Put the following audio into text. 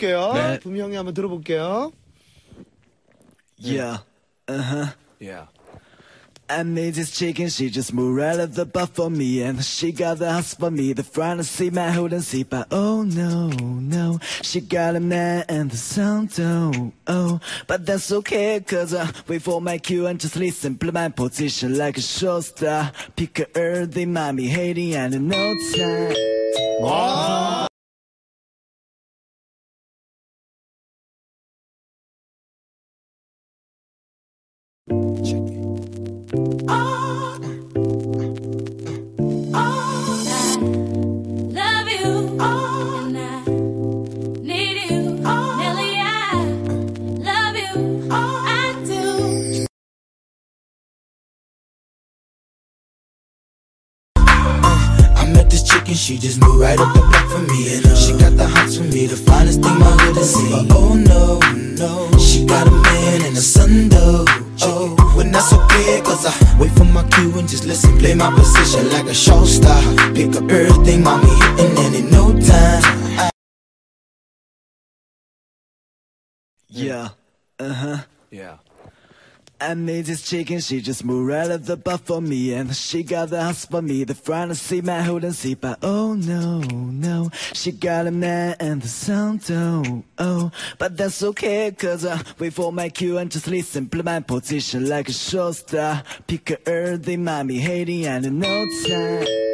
들어볼게요. 네. 부미 형이 한번 들어볼게요. Yeah. Uh huh. Yeah. I made this chicken, she just moved right of the butt for me And she got the house for me, the front of seat, my hood and seat But oh no, no, she got a man and the sound oh, oh But that's okay, cause I wait for my cue and just listen Play my position like a show star Pick a earthy mommy hating and in no time Love You, I do. Met this chicken, she just moved right up the block for me. And uh, she got the hots for me, the finest thing my hood has seen. But oh no, no, she got a man and a son though. Oh, when that's okay, cause I wait for my cue and just listen, play my position like a show star. Pick up everything, mommy hitting, and in no time. I Yeah, uh huh Yeah. I made this chicken, she just moved right of the butt for me And she got the house for me, the front of seat, my hood and seat But oh no, no, she got a man and the sound oh, oh. But that's okay, cause I wait for my cue and just listen. Play my position like a show star Pick a earthy mommy hating and in no time